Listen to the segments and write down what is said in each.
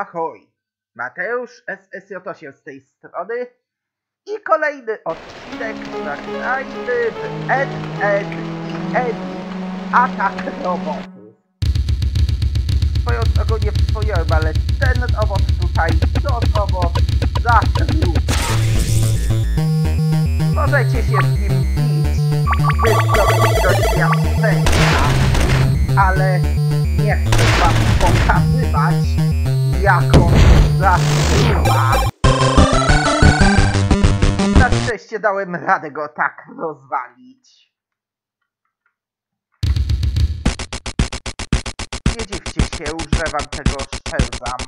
Ahoj! Mateusz SSJ8 z tej strony i kolejny odcinek zagrajmy w Ed, i Eddie Atak Robotów. Swoją drogą nie wspomniałem, ale ten owoc tutaj owoc zatruwa. Możecie się z nim bić, by zdobyć doświadczenia, ale nie chcę wam pokazywać, jaką zatruwa. Na szczęście dałem radę go tak rozwalić. Nie dziwcie się, że wam tego szczerzam.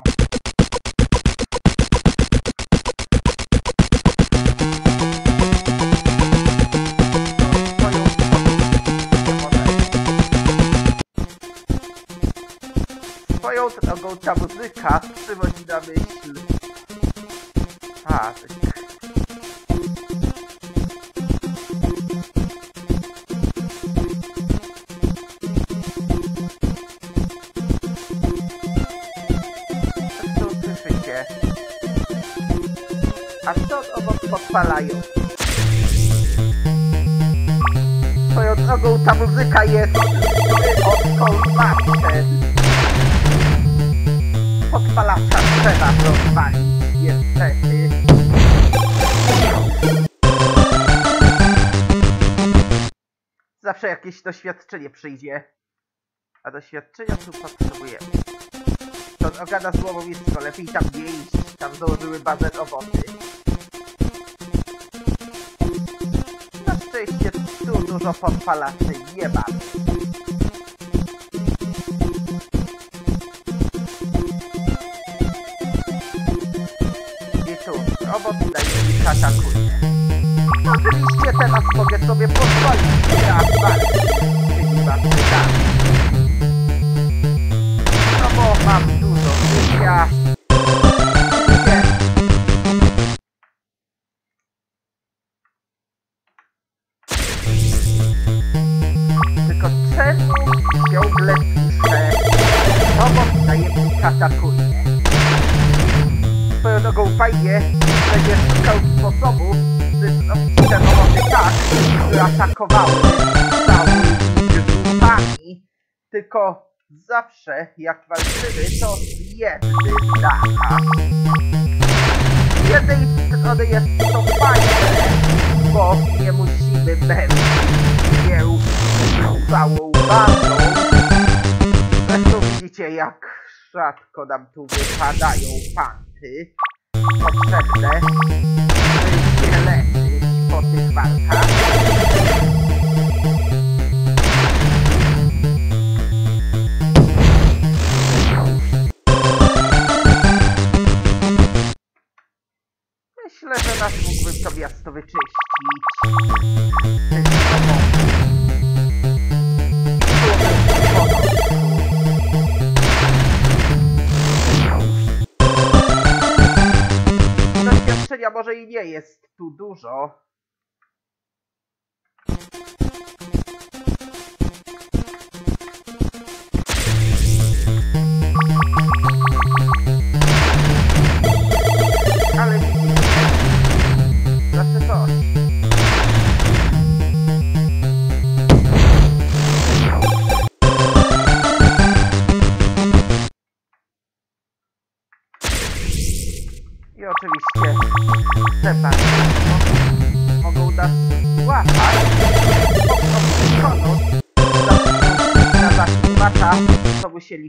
Ta muzyka przywodzi na myśl. Coś Co słyszycie? A co obok podpalają? Swoją drogą ta muzyka jest od kolbasen. Podpalacza trzeba rozwalić, niestety. Zawsze jakieś doświadczenie przyjdzie. A doświadczenia tu potrzebujemy. To droga na złomowisko, lepiej tam nie iść. Tam założyły bazę roboty. Na szczęście tu dużo podpalaczy nie ma. Najemnik atakuje. Oczywiście teraz mogę sobie pozwolić na walkę z tymi bandykami. No bo mam dużo życia. By atakowały całymi grupami. Tylko zawsze jak walczymy, to z jednym data. Z jednej strony jest to fajne, bo nie musimy męczyć się całą bandą. Zresztą widzicie jak rzadko nam tu wypadają panty potrzebne, by się leczyć Myślę, że nas mógłbym to miasto wyczyścić. Może i nie jest tu dużo.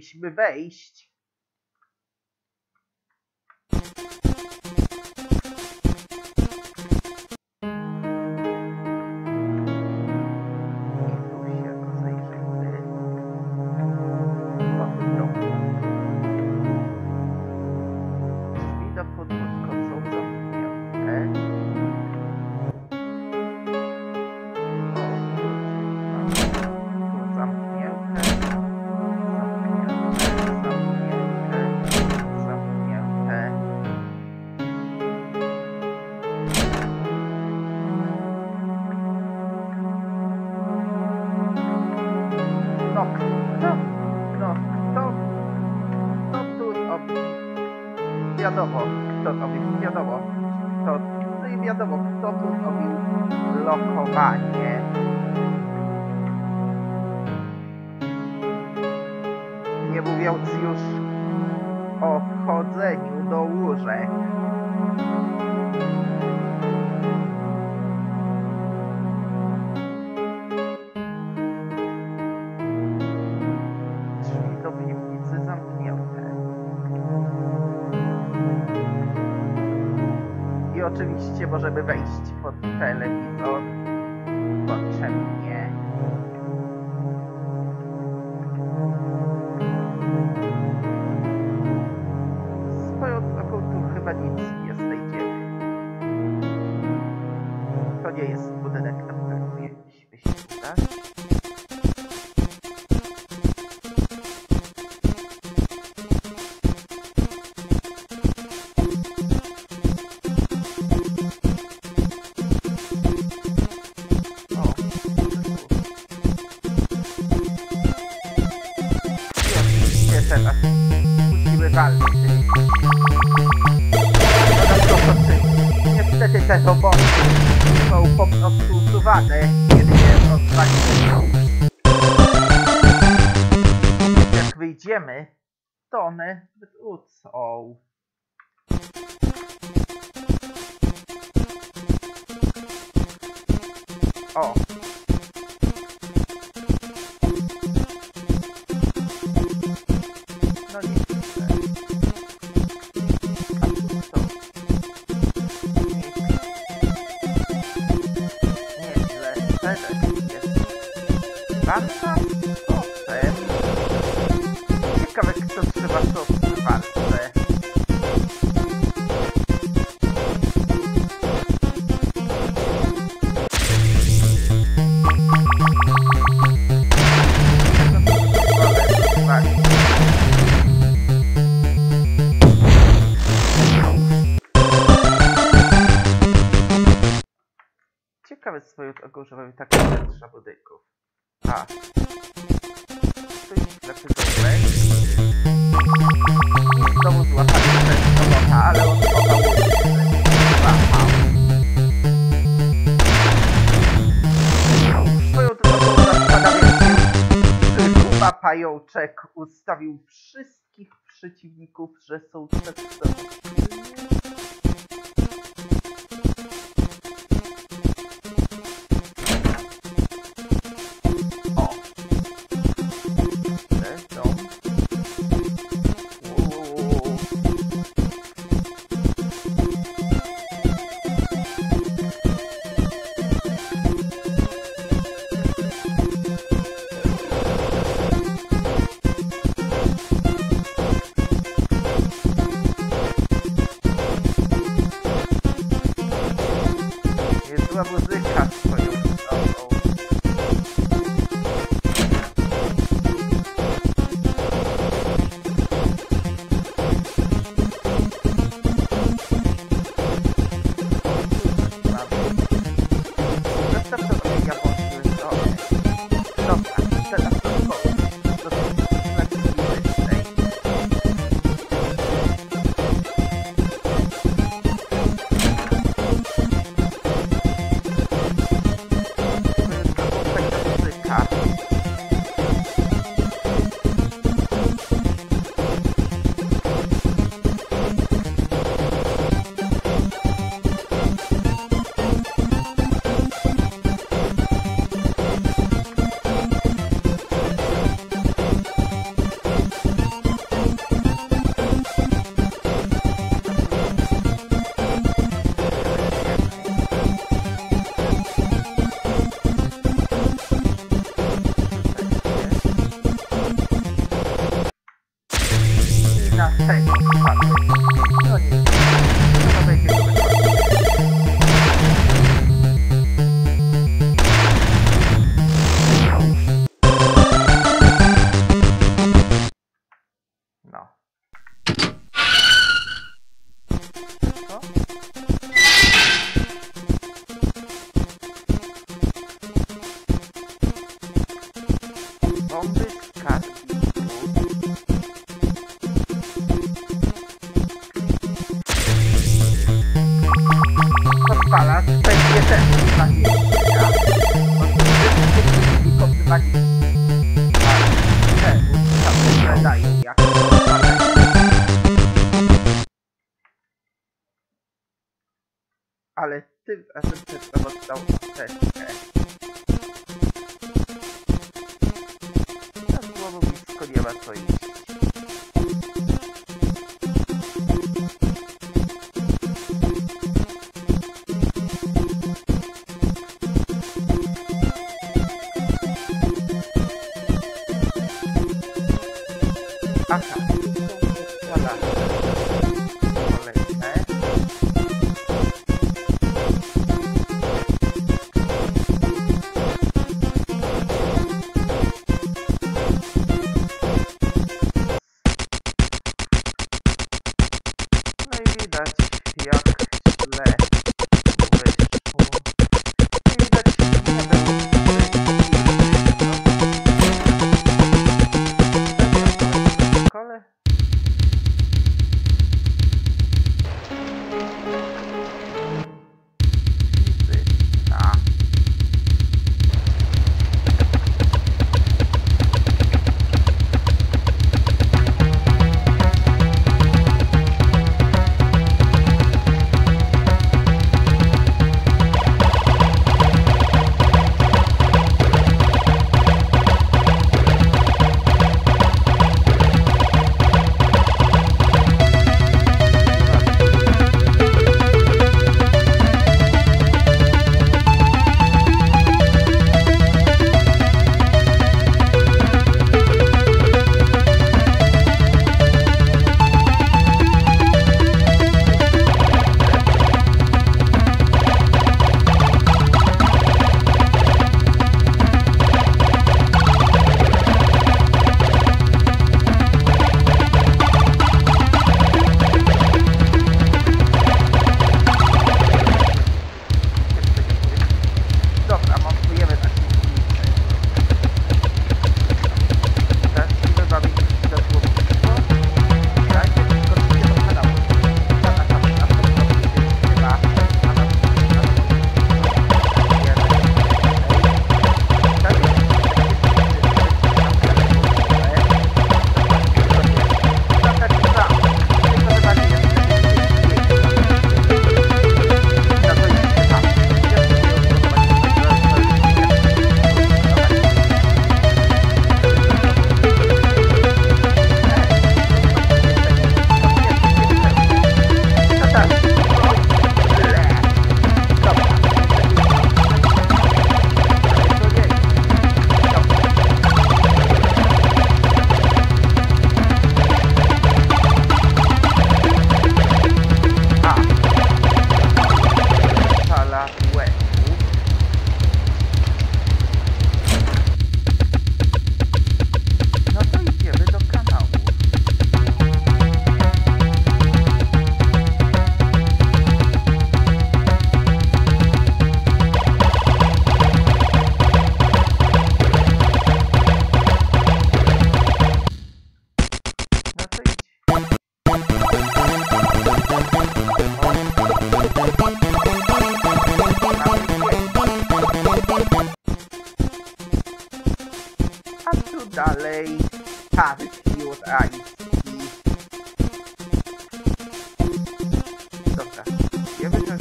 To musieliśmy wejść. Bye. Flores. Wasser? Oh, nein. Ich glaube, es gibt für Wasser. Wilczek ustawił wszystkich przeciwników, że są przed. I'm big.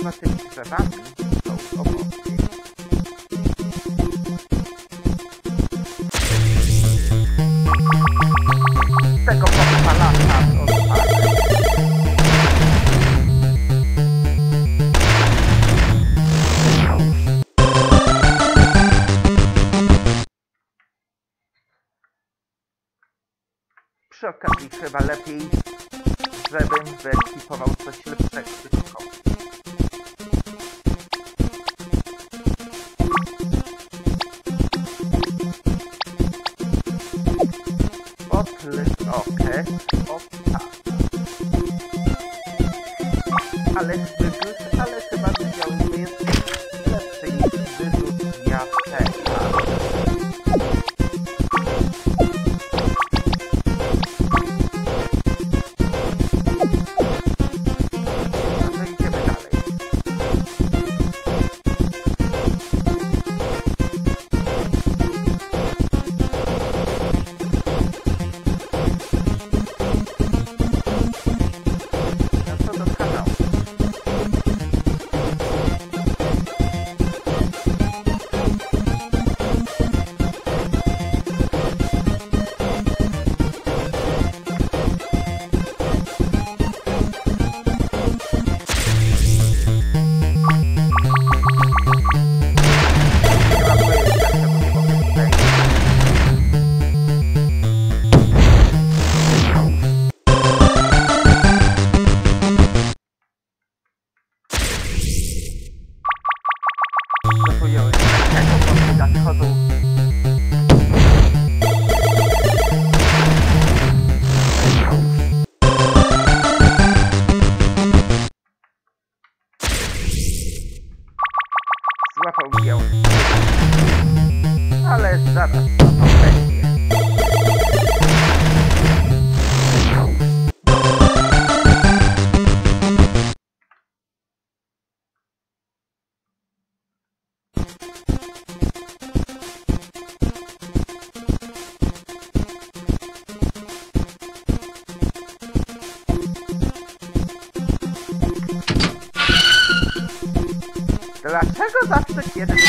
nad tymi drzewami są. Tego. Przy okazji chyba lepiej Złapał mnie. Ale zaraz to. was after the kid.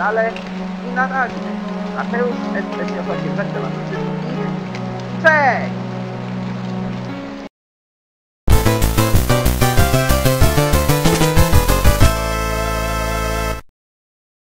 Kanale i na razie Mateusz, SSJ8, żegnam was wszystkich. Cześć!